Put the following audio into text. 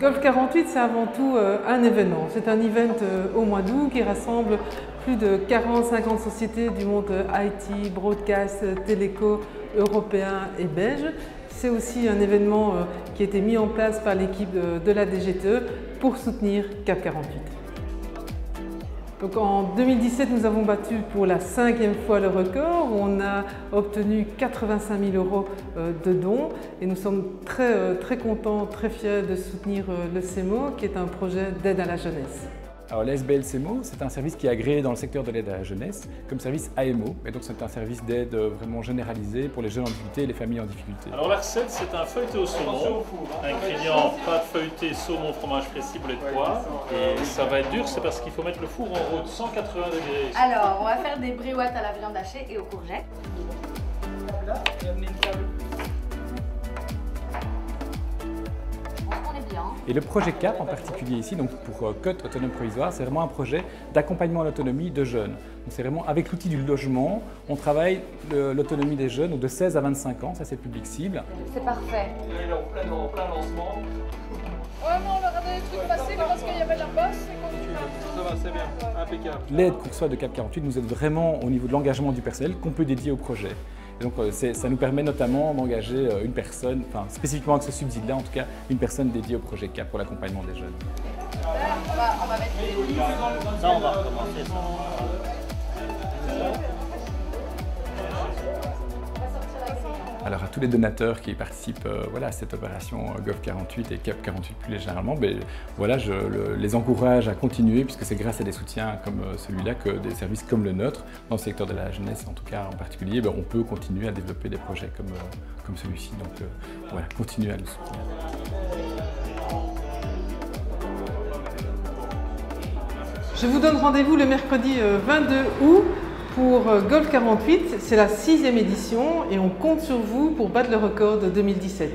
Golf 48, c'est avant tout euh, un événement. C'est un event euh, au mois d'août qui rassemble plus de 40-50 sociétés du monde IT, broadcast, téléco, européen et belge. C'est aussi un événement qui a été mis en place par l'équipe de la DGTE pour soutenir CAP 48 en 2017, nous avons battu pour la cinquième fois le record. On a obtenu 85 000 euros euh, de dons et nous sommes très, euh, très contents, très fiers de soutenir euh, le CEMO qui est un projet d'aide à la jeunesse. Alors l'SBL-CMO, c'est un service qui est agréé dans le secteur de l'aide à la jeunesse comme service AMO. Et donc c'est un service d'aide vraiment généralisé pour les jeunes en difficulté et les familles en difficulté. Alors la recette, c'est un feuilleté au saumon, ingrédient pâte feuilletée, saumon, fromage frais, ciboulette de poire. Et ça va être dur, c'est parce qu'il faut mettre le four en route, 180 degrés. Alors, on va faire des briouettes à la viande hachée et aux courgettes. Et le projet CAP en particulier ici, donc pour euh, Cote Autonome Provisoire, c'est vraiment un projet d'accompagnement à l'autonomie de jeunes. C'est vraiment avec l'outil du logement, on travaille l'autonomie des jeunes de 16 à 25 ans, ça c'est le public cible. C'est parfait. Il est en plein, en plein lancement. Ouais, non, on leur a donné des trucs faciles parce qu'il y avait la bosse et Ça va, c'est bien, impeccable. L'aide qu'on reçoit de CAP 48 nous aide vraiment au niveau de l'engagement du personnel qu'on peut dédier au projet donc euh, ça nous permet notamment d'engager euh, une personne, enfin spécifiquement avec ce subside-là en tout cas, une personne dédiée au projet CAP pour l'accompagnement des jeunes. on va, on va mettre les Ça, on va recommencer ça. Alors à tous les donateurs qui participent euh, voilà, à cette opération euh, GOV48 et CAP48 plus généralement, ben, voilà, je les encourage à continuer puisque c'est grâce à des soutiens comme euh, celui-là que des services comme le nôtre, dans le secteur de la jeunesse en tout cas en particulier, ben, on peut continuer à développer des projets comme, comme celui-ci. Donc voilà, continuez à nous soutenir. Je vous donne rendez-vous le mercredi 22 août pour euh, Golf 48, c'est la sixième édition et on compte sur vous pour battre le record de 2017.